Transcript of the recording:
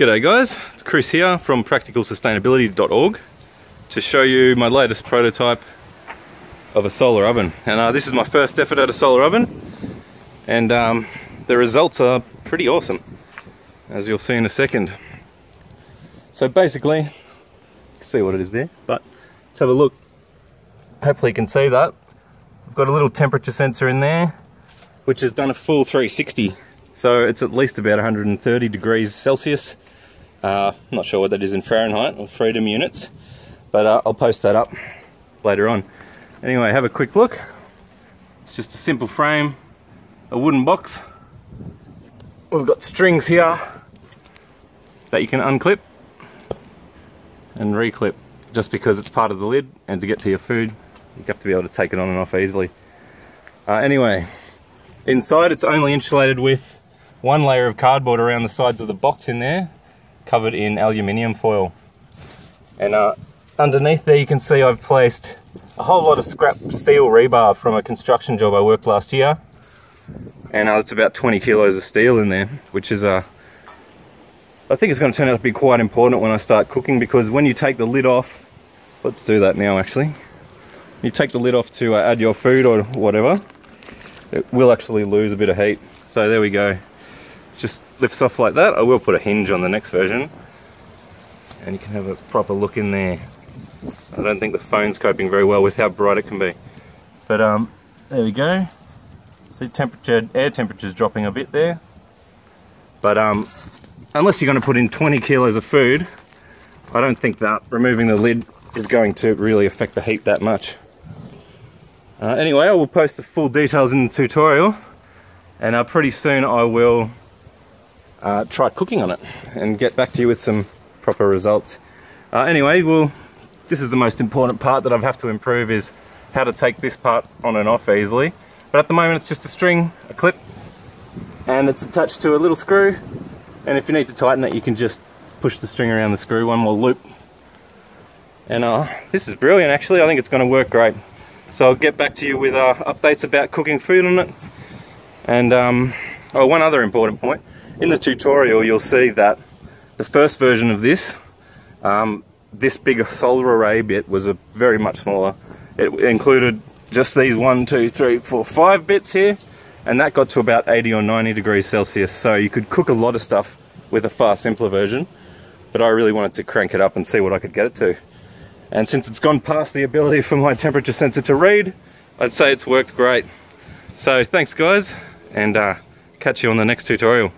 G'day guys, it's Chris here from practicalsustainability.org to show you my latest prototype of a solar oven. And uh, this is my first effort at a solar oven and um, the results are pretty awesome as you'll see in a second. So basically, see what it is there, but let's have a look. Hopefully you can see that. I've got a little temperature sensor in there which has done a full 360 so it's at least about 130 degrees Celsius uh, I'm not sure what that is in Fahrenheit or freedom units, but uh, I'll post that up later on. Anyway, have a quick look. It's just a simple frame, a wooden box. We've got strings here that you can unclip and reclip just because it's part of the lid and to get to your food you have to be able to take it on and off easily. Uh, anyway, inside it's only insulated with one layer of cardboard around the sides of the box in there covered in aluminium foil. And uh, underneath there you can see I've placed a whole lot of scrap steel rebar from a construction job I worked last year. And uh, it's about 20 kilos of steel in there, which is uh, I think it's going to turn out to be quite important when I start cooking because when you take the lid off, let's do that now actually. You take the lid off to uh, add your food or whatever, it will actually lose a bit of heat. So there we go just lifts off like that. I will put a hinge on the next version and you can have a proper look in there. I don't think the phone's coping very well with how bright it can be. But um, there we go. See temperature, air temperature's dropping a bit there. But um, unless you're going to put in 20 kilos of food, I don't think that removing the lid is going to really affect the heat that much. Uh, anyway, I will post the full details in the tutorial and uh, pretty soon I will uh, try cooking on it and get back to you with some proper results. Uh, anyway, well, this is the most important part that I have to improve is how to take this part on and off easily. But at the moment it's just a string, a clip, and it's attached to a little screw. And if you need to tighten it, you can just push the string around the screw, one more loop. And uh, this is brilliant actually, I think it's gonna work great. So I'll get back to you with uh, updates about cooking food on it. And um, oh, one other important point. In the tutorial you'll see that the first version of this, um, this big solar array bit was a very much smaller. It included just these one, two, three, four, five bits here, and that got to about 80 or 90 degrees Celsius. So you could cook a lot of stuff with a far simpler version, but I really wanted to crank it up and see what I could get it to. And since it's gone past the ability for my temperature sensor to read, I'd say it's worked great. So thanks guys, and uh, catch you on the next tutorial.